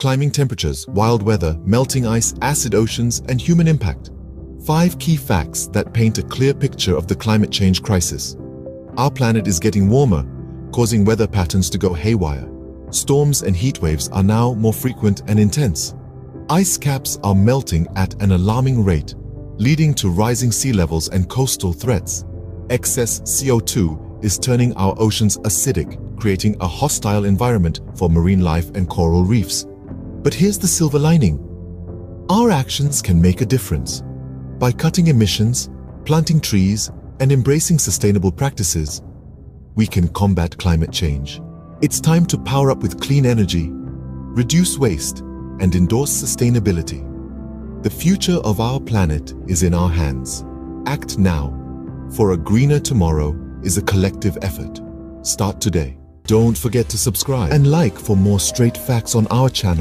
Climbing temperatures, wild weather, melting ice, acid oceans, and human impact. Five key facts that paint a clear picture of the climate change crisis. Our planet is getting warmer, causing weather patterns to go haywire. Storms and heat waves are now more frequent and intense. Ice caps are melting at an alarming rate, leading to rising sea levels and coastal threats. Excess CO2 is turning our oceans acidic, creating a hostile environment for marine life and coral reefs. But here's the silver lining. Our actions can make a difference. By cutting emissions, planting trees, and embracing sustainable practices, we can combat climate change. It's time to power up with clean energy, reduce waste, and endorse sustainability. The future of our planet is in our hands. Act now, for a greener tomorrow is a collective effort. Start today. Don't forget to subscribe and like for more straight facts on our channel.